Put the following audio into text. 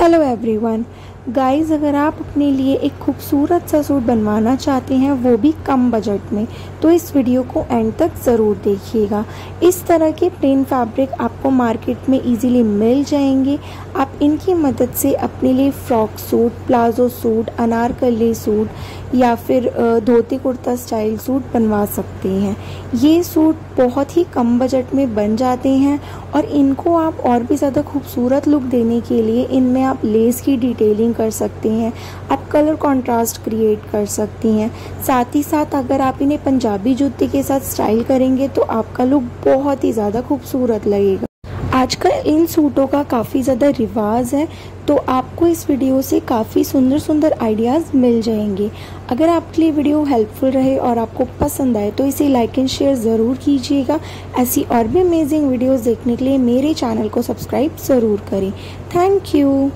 Hello everyone. Guys अगर आप अपने लिए एक खूबसूरत सा सूट बनवाना चाहते हैं, वो भी कम बजट में तो इस वीडियो को एंड तक ज़रूर देखिएगा। इस तरह के प्लेन फैब्रिक आपको मार्केट में इजीली मिल जाएँगे। आप इनकी मदद से अपने लिए frock suit palazzo suit Anarkali suit या फिर धोती कुर्ता स्टाइल सूट बनवा सकते हैं। ये सूट बहुत ही कम बजट में बन जाते हैं और इनको आप और भी ज़्यादा खूबसूरत लुक देने के लिए इनमें आप लेस की डिटेलिंग कर सकती हैं, आप कलर कंट्रास्ट क्रिएट कर सकती हैं। साथ ही साथ अगर आप इन्हें पंजाबी जूते के साथ स्टाइल करेंगे तो आपका लुक बहुत ही ज़्यादा खूबसूरत लगेगा। आजकल इन सूटों का काफ़ी ज़्यादा रिवाज है तो आपको इस वीडियो से काफ़ी सुंदर सुंदर आइडियाज़ मिल जाएँगे। अगर आपके लिए वीडियो हेल्पफुल रहे और आपको पसंद आए तो इसे लाइक एंड शेयर ज़रूर कीजिएगा। ऐसी और भी अमेजिंग वीडियोस देखने के लिए मेरे चैनल को सब्सक्राइब ज़रूर करें। Thank you